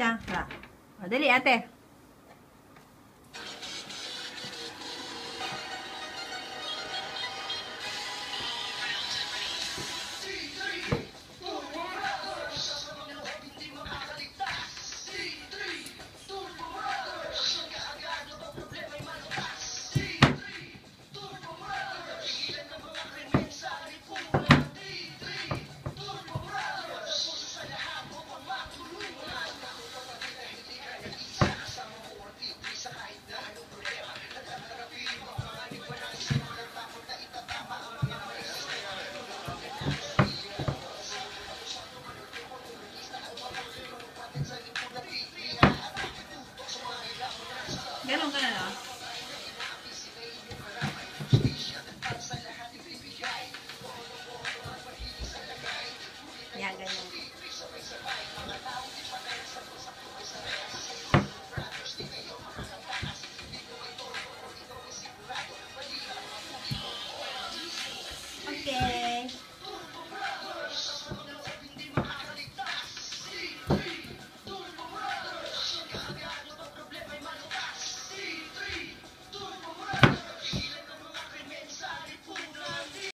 是吧？我的里啊，对。Okay.